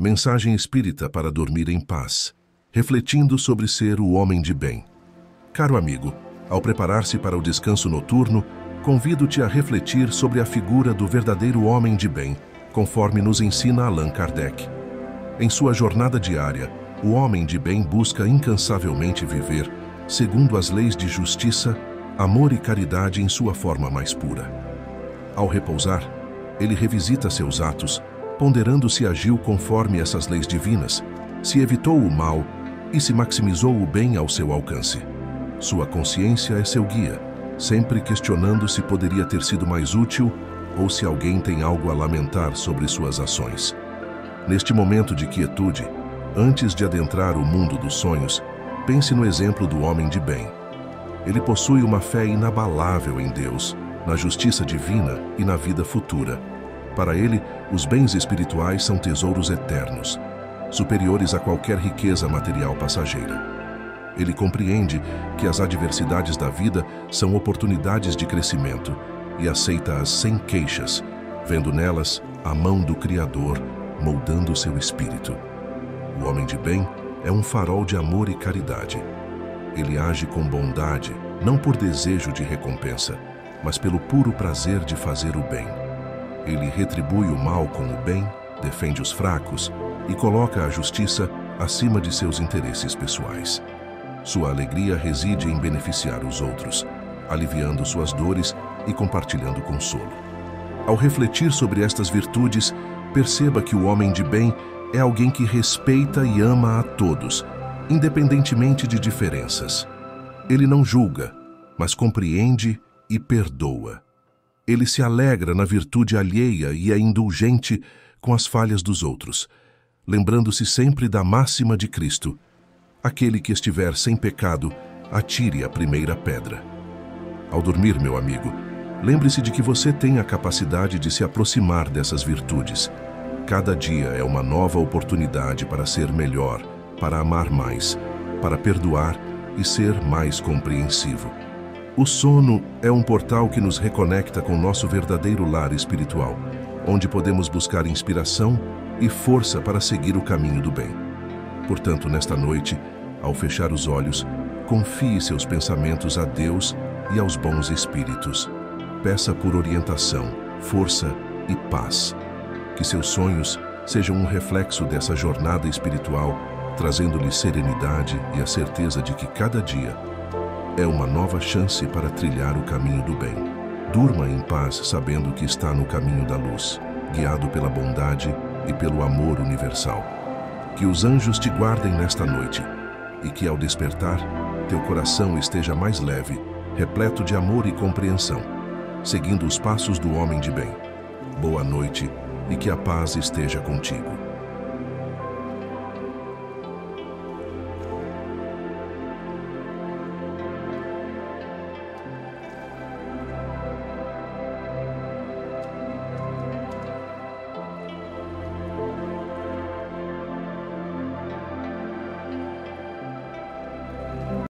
Mensagem espírita para dormir em paz, refletindo sobre ser o homem de bem. Caro amigo, ao preparar-se para o descanso noturno, convido-te a refletir sobre a figura do verdadeiro homem de bem, conforme nos ensina Allan Kardec. Em sua jornada diária, o homem de bem busca incansavelmente viver, segundo as leis de justiça, amor e caridade em sua forma mais pura. Ao repousar, ele revisita seus atos, ponderando se agiu conforme essas leis divinas, se evitou o mal e se maximizou o bem ao seu alcance. Sua consciência é seu guia, sempre questionando se poderia ter sido mais útil ou se alguém tem algo a lamentar sobre suas ações. Neste momento de quietude, antes de adentrar o mundo dos sonhos, pense no exemplo do homem de bem. Ele possui uma fé inabalável em Deus, na justiça divina e na vida futura para ele, os bens espirituais são tesouros eternos, superiores a qualquer riqueza material passageira. Ele compreende que as adversidades da vida são oportunidades de crescimento e aceita-as sem queixas, vendo nelas a mão do Criador moldando seu espírito. O homem de bem é um farol de amor e caridade. Ele age com bondade, não por desejo de recompensa, mas pelo puro prazer de fazer o bem. Ele retribui o mal com o bem, defende os fracos e coloca a justiça acima de seus interesses pessoais. Sua alegria reside em beneficiar os outros, aliviando suas dores e compartilhando consolo. Ao refletir sobre estas virtudes, perceba que o homem de bem é alguém que respeita e ama a todos, independentemente de diferenças. Ele não julga, mas compreende e perdoa. Ele se alegra na virtude alheia e é indulgente com as falhas dos outros, lembrando-se sempre da máxima de Cristo: aquele que estiver sem pecado, atire a primeira pedra. Ao dormir, meu amigo, lembre-se de que você tem a capacidade de se aproximar dessas virtudes. Cada dia é uma nova oportunidade para ser melhor, para amar mais, para perdoar e ser mais compreensivo. O sono é um portal que nos reconecta com nosso verdadeiro lar espiritual, onde podemos buscar inspiração e força para seguir o caminho do bem. Portanto, nesta noite, ao fechar os olhos, confie seus pensamentos a Deus e aos bons espíritos. Peça por orientação, força e paz. Que seus sonhos sejam um reflexo dessa jornada espiritual, trazendo-lhe serenidade e a certeza de que cada dia é uma nova chance para trilhar o caminho do bem. Durma em paz sabendo que está no caminho da luz, guiado pela bondade e pelo amor universal. Que os anjos te guardem nesta noite e que, ao despertar, teu coração esteja mais leve, repleto de amor e compreensão, seguindo os passos do homem de bem. Boa noite e que a paz esteja contigo.